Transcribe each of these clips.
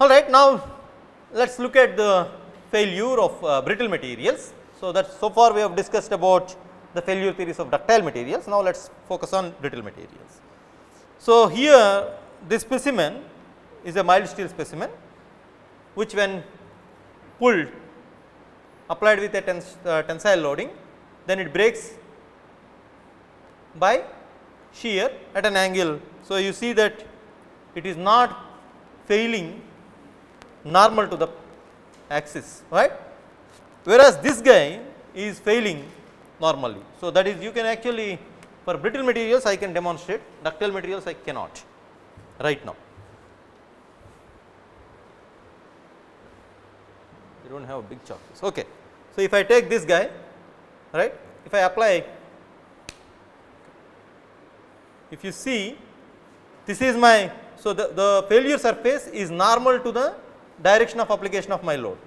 All right, now let us look at the failure of uh, brittle materials. So, that so far we have discussed about the failure theories of ductile materials. Now, let us focus on brittle materials. So, here this specimen is a mild steel specimen which when pulled applied with a tens, uh, tensile loading then it breaks by shear at an angle. So, you see that it is not failing normal to the axis right whereas this guy is failing normally. So, that is you can actually for brittle materials I can demonstrate ductile materials I cannot right now. You do not have a big chalk. Okay. So, if I take this guy right if I apply if you see this is my so the, the failure surface is normal to the direction of application of my load.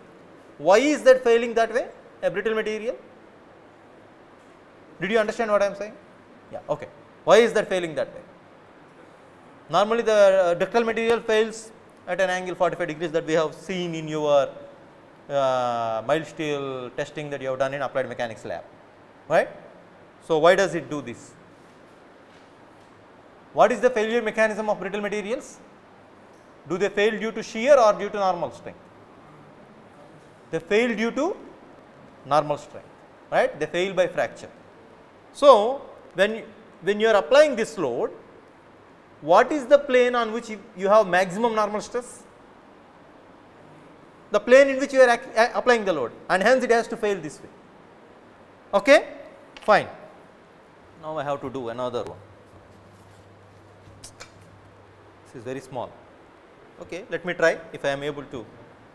Why is that failing that way a brittle material? Did you understand what I am saying? Yeah, okay. Why is that failing that way? Normally the uh, ductile material fails at an angle 45 degrees that we have seen in your uh, mild steel testing that you have done in applied mechanics lab, right. So, why does it do this? What is the failure mechanism of brittle materials? Do they fail due to shear or due to normal strength? They fail due to normal strength, right? They fail by fracture. So, when, when you are applying this load, what is the plane on which you, you have maximum normal stress? The plane in which you are uh, applying the load and hence it has to fail this way. Okay? Fine. Now, I have to do another one. This is very small. Okay, let me try if I am able to.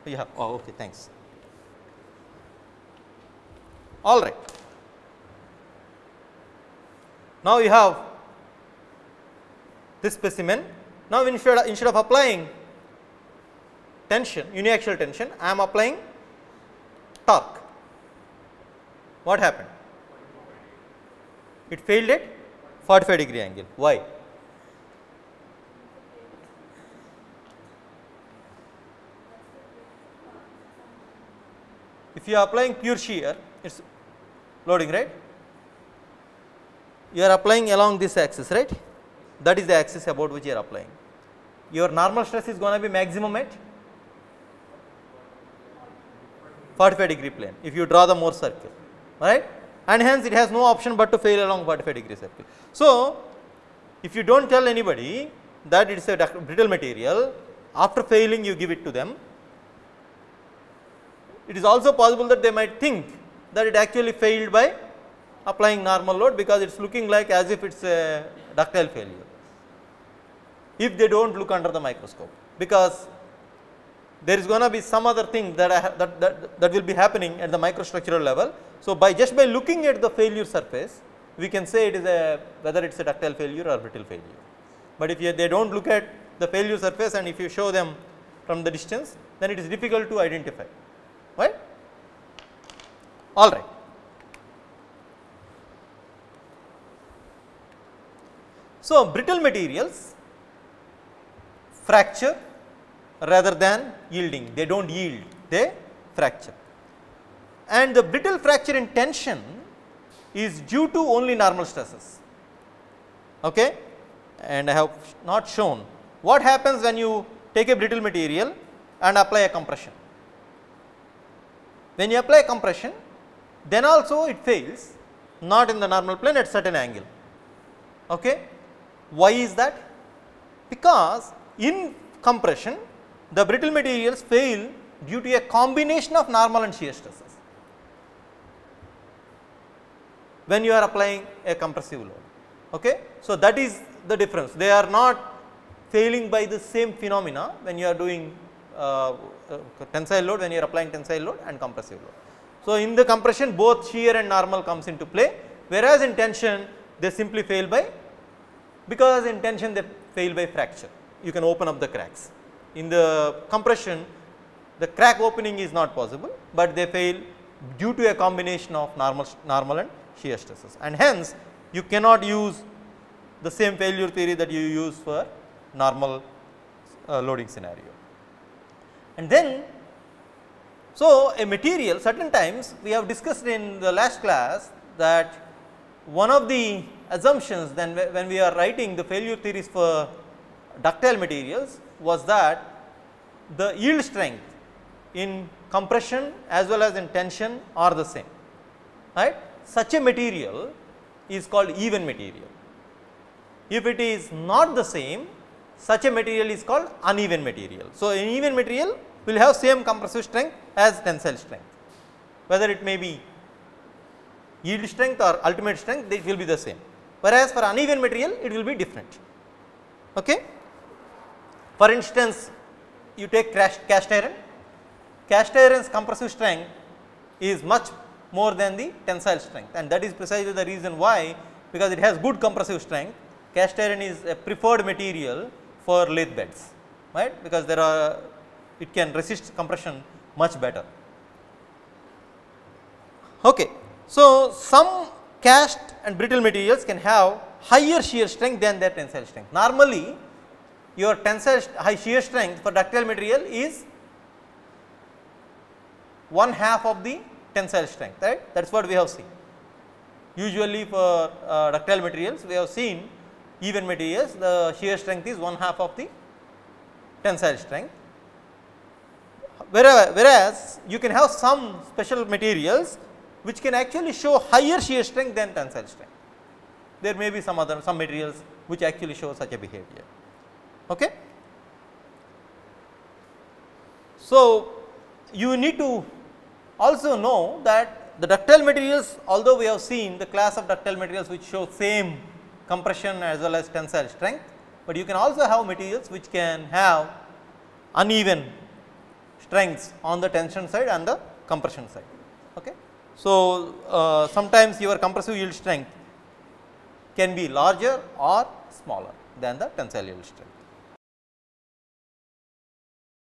Yeah, oh, okay, thanks. All right. Now, you have this specimen. Now, instead of, instead of applying tension, uniaxial tension, I am applying torque. What happened? It failed at 45 degree angle. Why? If you are applying pure shear, it is loading right. You are applying along this axis right. That is the axis about which you are applying. Your normal stress is going to be maximum at 45 degree plane if you draw the Mohr circle right and hence it has no option but to fail along 45 degree circle. So, if you do not tell anybody that it is a brittle material after failing you give it to them it is also possible that they might think that it actually failed by applying normal load because it is looking like as if it is a ductile failure if they do not look under the microscope because there is going to be some other thing that, I that, that, that will be happening at the microstructural level. So, by just by looking at the failure surface we can say it is a whether it is a ductile failure or brittle failure. But if you, they do not look at the failure surface and if you show them from the distance then it is difficult to identify. All right. So, brittle materials fracture rather than yielding, they do not yield, they fracture. And the brittle fracture in tension is due to only normal stresses. Okay? And I have not shown what happens when you take a brittle material and apply a compression. When you apply compression, then also it fails not in the normal plane at certain angle. Okay? Why is that? Because in compression, the brittle materials fail due to a combination of normal and shear stresses when you are applying a compressive load. Okay? So, that is the difference they are not failing by the same phenomena when you are doing uh, uh, tensile load when you are applying tensile load and compressive load. So, in the compression both shear and normal comes into play whereas in tension they simply fail by because in tension they fail by fracture you can open up the cracks. In the compression the crack opening is not possible, but they fail due to a combination of normal, normal and shear stresses and hence you cannot use the same failure theory that you use for normal uh, loading scenario. And then, so a material certain times we have discussed in the last class that one of the assumptions then when we are writing the failure theories for ductile materials was that the yield strength in compression as well as in tension are the same right. Such a material is called even material. If it is not the same such a material is called uneven material. So, an even material will have same compressive strength as tensile strength whether it may be yield strength or ultimate strength it will be the same whereas for uneven material it will be different. Okay. For instance, you take cast iron, cast iron's compressive strength is much more than the tensile strength and that is precisely the reason why because it has good compressive strength cast iron is a preferred material for lathe beds right because there are it can resist compression much better. Okay. So, some cast and brittle materials can have higher shear strength than their tensile strength. Normally, your tensile high shear strength for ductile material is one half of the tensile strength right that is what we have seen. Usually for uh, ductile materials we have seen even materials the shear strength is one half of the tensile strength. Whereas, you can have some special materials which can actually show higher shear strength than tensile strength. There may be some other some materials which actually show such a behavior. Okay. So, you need to also know that the ductile materials although we have seen the class of ductile materials which show same compression as well as tensile strength, but you can also have materials which can have uneven strengths on the tension side and the compression side. Okay. So, uh, sometimes your compressive yield strength can be larger or smaller than the tensile yield strength.